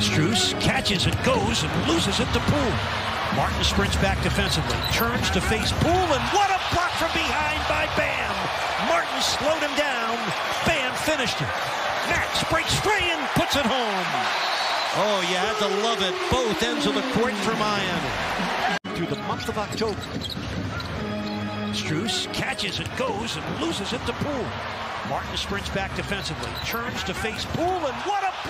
Strus catches and goes and loses it to Poole. Martin sprints back defensively, turns to face Poole, and what a block from behind by Bam! Martin slowed him down. Bam finished it. Max breaks free and puts it home. Oh, you had to love it. Both ends of the court for Miami. Through the month of October. Strus catches and goes and loses it to Poole. Martin sprints back defensively, turns to face Poole, and what a.